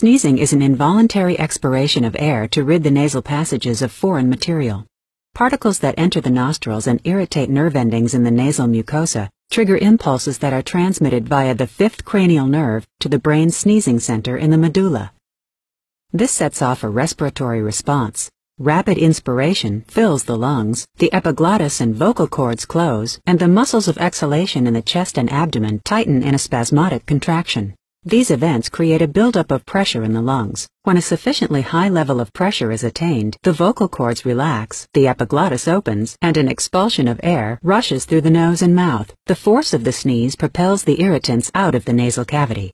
Sneezing is an involuntary expiration of air to rid the nasal passages of foreign material. Particles that enter the nostrils and irritate nerve endings in the nasal mucosa trigger impulses that are transmitted via the fifth cranial nerve to the brain's sneezing center in the medulla. This sets off a respiratory response. Rapid inspiration fills the lungs, the epiglottis and vocal cords close, and the muscles of exhalation in the chest and abdomen tighten in a spasmodic contraction. These events create a buildup of pressure in the lungs. When a sufficiently high level of pressure is attained, the vocal cords relax, the epiglottis opens, and an expulsion of air rushes through the nose and mouth. The force of the sneeze propels the irritants out of the nasal cavity.